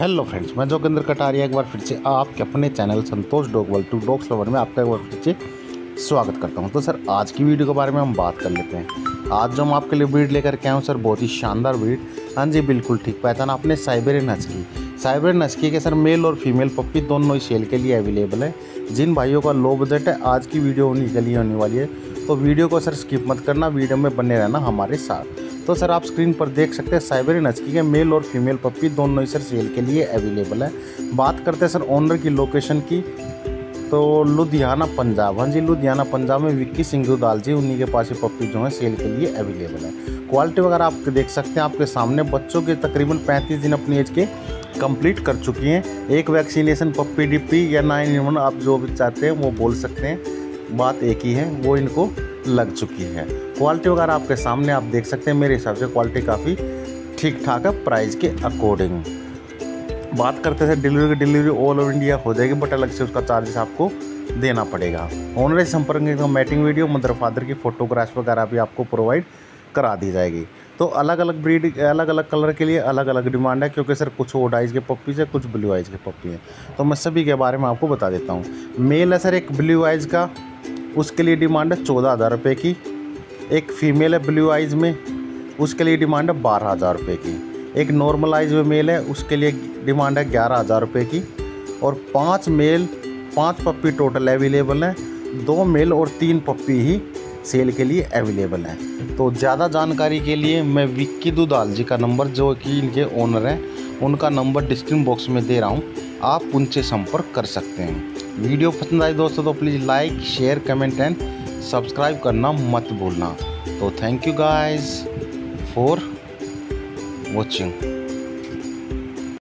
Hello friends मैं जोगिंदर कटारिया एक बार फिर से आपके अपने चैनल संतोष डॉगवल टू डॉग्स लवर में आपका एक बार फिर से स्वागत करता हूँ। तो सर, आज की वीडियो के बारे में हम बात कर लेते हैं। आज जो हम आपके लिए ब्रीड लेकर के आए सर, बहुत ही शानदार ब्रीड हाँ जी, बिल्कुल ठीक। पहचाना आपने साइबेरियन हस्की साइबेरियन हस्की के सर मेल और फीमेल पप्पी दोनों ही सेल के लिए अवेलेबल है। जिन भाइयों का लो बजट है, आज की वीडियो उन्हीं के लिए होने वाली है। तो वीडियो को सर स्किप मत करना, वीडियो में बने रहना हमारे साथ। तो सर आप स्क्रीन पर देख सकते हैं साइबेरियन हस्की के मेल और फीमेल पप्पी दोनों ही सर सेल के लिए अवेलेबल है। बात करते हैं सर ओनर की लोकेशन की। तो लुधियाना पंजाब हाँ जी, लुधियाना पंजाब में विक्की दाल जी, उन्हीं के पास ये पप्पी जो है सेल के लिए अवेलेबल है। क्वालिटी वगैरह आप देख सकते हैं, आपके सामने बच्चों के तकरीबन 35 दिन अपनी एज के कंप्लीट कर चुकी हैं। एक वैक्सीनेशन पप्पी डिप्पी या नाइन आप जो भी चाहते हैं, वो बोल सकते हैं। बात एक ही है, वो इनको लग चुकी है। क्वालिटी वगैरह आपके सामने आप देख सकते हैं। मेरे हिसाब से क्वालिटी काफ़ी ठीक ठाक है प्राइस के अकॉर्डिंग बात करते थे डिलीवरी की। डिलीवरी ऑल ओवर इंडिया हो जाएगी बट अलग से उसका चार्जेस आपको देना पड़ेगा। ऑनलाइन संपर्क का मैटिंग वीडियो मदर फादर की फोटोग्राफ वगैरह भी आपको प्रोवाइड करा दी जाएगी। तो अलग अलग ब्रीड अलग अलग कलर के लिए अलग अलग डिमांड है, क्योंकि सर कुछ वोड आइज़ के पप्पीज है, कुछ ब्लू आइज़ के पप्पी हैं। तो मैं सभी के बारे में आपको बता देता हूँ। मेल है सर एक ब्लू आइज़ का उसके लिए डिमांड है चौदह हज़ार रुपये की। एक फ़ीमेल है ब्लू आइज़ में, उसके लिए डिमांड है बारह हज़ार रुपये की। एक नॉर्मल आइज़ में मेल है, उसके लिए डिमांड है ग्यारह हज़ार रुपये की। और पाँच मेल, पाँच पप्पी टोटल अवेलेबल हैं। दो मेल और तीन पप्पी ही सेल के लिए अवेलेबल हैं। तो ज़्यादा जानकारी के लिए मैं विक्की दुदाल जी का नंबर, जो कि इनके ओनर हैं, उनका नंबर डिस्क्रिप्शन बॉक्स में दे रहा हूँ। आप उनसे संपर्क कर सकते हैं। वीडियो पसंद आई दोस्तों तो please like share comment and subscribe करना मत भूलना। तो thank you guys for watching